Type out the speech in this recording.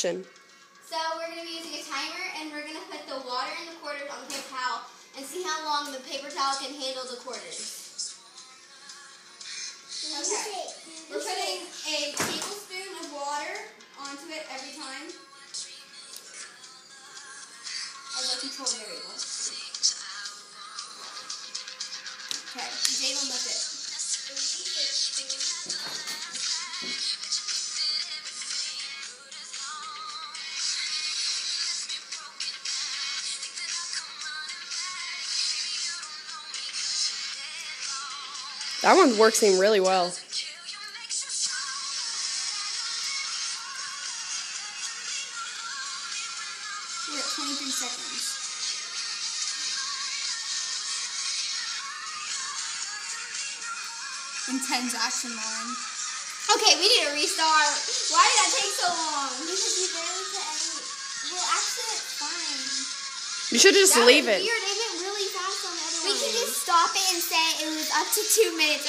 action. So we're going to be using a timer, and we're going to put the water in the quarters on the paper towel and see how long the paper towel can handle the quarters. Okay. We're putting a tablespoon of water onto it every time. As a control variable. Okay, Jalen lift it. That one's working really well. We're at 23 seconds. Intense action line. Okay, we need to restart. Why did that take so long? Because you barely put any. Well, actually, it's fine. You should just That leave was it. weird. It went really fast on the other We can just stop it and say it was up to two minutes.